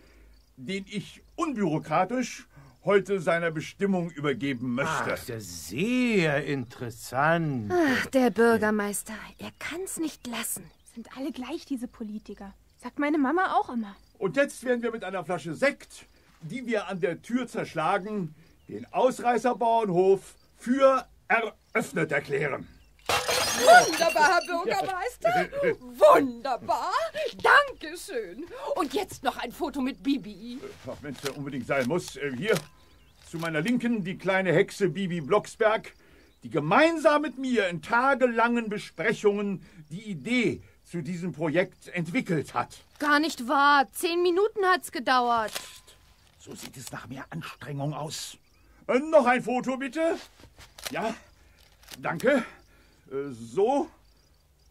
Speaker 9: den ich unbürokratisch heute seiner Bestimmung übergeben möchte.
Speaker 12: Ach, das ist sehr interessant.
Speaker 3: Ach, der Bürgermeister, er kann's nicht lassen.
Speaker 5: Sind alle gleich, diese Politiker. Sagt meine Mama auch immer.
Speaker 9: Und jetzt werden wir mit einer Flasche Sekt, die wir an der Tür zerschlagen, den Ausreißerbauernhof für eröffnet erklären.
Speaker 10: Wunderbar, Herr Bürgermeister. Wunderbar. Dankeschön. Und jetzt noch ein Foto mit Bibi.
Speaker 9: Wenn es ja unbedingt sein muss. Äh, Hier zu meiner Linken die kleine Hexe Bibi Blocksberg, die gemeinsam mit mir in tagelangen Besprechungen die Idee zu diesem Projekt entwickelt hat.
Speaker 3: Gar nicht wahr. Zehn Minuten hat's gedauert.
Speaker 9: So sieht es nach mehr Anstrengung aus. Äh, noch ein Foto, bitte. Ja, danke. Äh, so.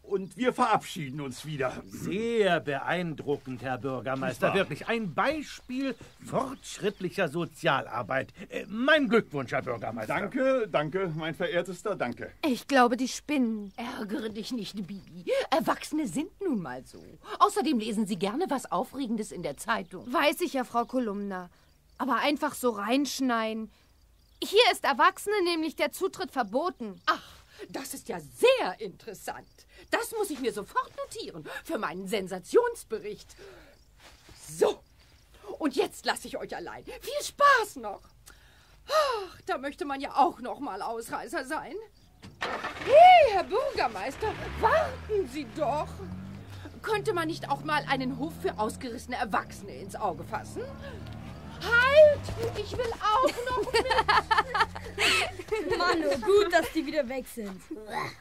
Speaker 9: Und wir verabschieden uns wieder.
Speaker 12: Sehr beeindruckend, Herr Bürgermeister. Wirklich ein Beispiel fortschrittlicher Sozialarbeit. Äh, Mein Glückwunsch, Herr Bürgermeister.
Speaker 9: Danke, danke, mein verehrtester, danke.
Speaker 3: Ich glaube, die spinnen.
Speaker 10: Ärgere dich nicht, Bibi. Erwachsene sind nun mal so. Außerdem lesen sie gerne was Aufregendes in der Zeitung.
Speaker 3: Weiß ich ja, Frau Kolumna. Aber einfach so reinschneien. Hier ist Erwachsene nämlich der Zutritt verboten.
Speaker 10: Ach, das ist ja sehr interessant. Das muss ich mir sofort notieren für meinen Sensationsbericht. So, und jetzt lasse ich euch allein. Viel Spaß noch. Ach, da möchte man ja auch noch mal Ausreißer sein. Hey, Herr Bürgermeister, warten Sie doch. Könnte man nicht auch mal einen Hof für ausgerissene Erwachsene ins Auge fassen? Halt! Ich will auch noch mit.
Speaker 8: Manu, gut, dass die wieder weg sind.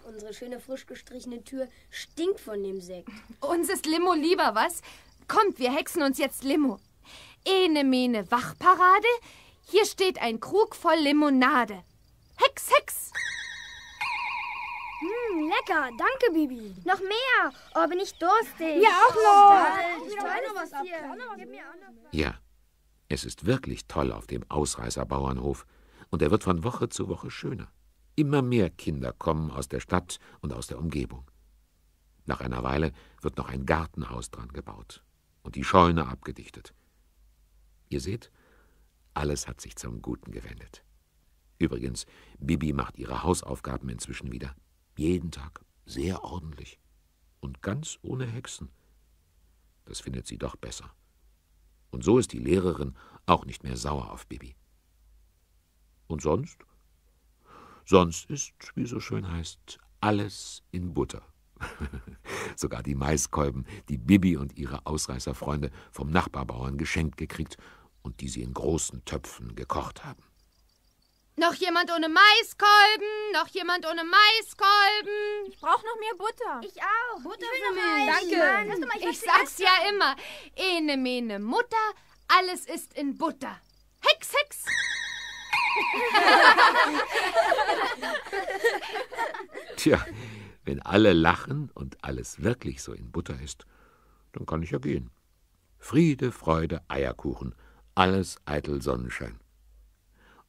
Speaker 8: Unsere schöne frisch gestrichene Tür stinkt von dem Sekt.
Speaker 3: Uns ist Limo lieber, was? Kommt, wir hexen uns jetzt Limo. Ene mene Wachparade. Hier steht ein Krug voll Limonade. Hex, Hex!
Speaker 8: Hm, lecker. Danke, Bibi. Noch mehr. Oh, bin ich durstig.
Speaker 5: Ja, auch noch.
Speaker 8: Ich will noch was ab. Gib mir auch noch was.
Speaker 4: Ja, es ist wirklich toll auf dem Ausreißerbauernhof, und er wird von Woche zu Woche schöner. Immer mehr Kinder kommen aus der Stadt und aus der Umgebung. Nach einer Weile wird noch ein Gartenhaus dran gebaut und die Scheune abgedichtet. Ihr seht, alles hat sich zum Guten gewendet. Übrigens, Bibi macht ihre Hausaufgaben inzwischen wieder. Jeden Tag, sehr ordentlich. Und ganz ohne Hexen. Das findet sie doch besser. Und so ist die Lehrerin auch nicht mehr sauer auf Bibi. Und sonst? Sonst ist, wie so schön heißt, alles in Butter. Sogar die Maiskolben, die Bibi und ihre Ausreißerfreunde vom Nachbarbauern geschenkt gekriegt und die sie in großen Töpfen gekocht haben.
Speaker 3: Noch jemand ohne Maiskolben? Noch jemand ohne Maiskolben?
Speaker 5: Ich brauche noch mehr Butter.
Speaker 8: Ich auch. Butter
Speaker 5: will
Speaker 8: für
Speaker 5: noch
Speaker 8: mich.
Speaker 5: Mais.
Speaker 8: Danke.
Speaker 5: Mal, ich
Speaker 3: Ich sag's
Speaker 5: essen.
Speaker 3: ja immer. Ene mene Mutter, alles ist in Butter. Hex, Hex!
Speaker 4: Tja, wenn alle lachen und alles wirklich so in Butter ist, dann kann ich ja gehen. Friede, Freude, Eierkuchen, Alles eitel Sonnenschein.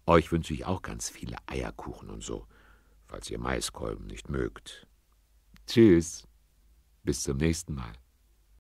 Speaker 4: Euch wünsche ich auch ganz viele Eierkuchen und so, falls ihr Maiskolben nicht mögt. Tschüss. Bis zum nächsten Mal.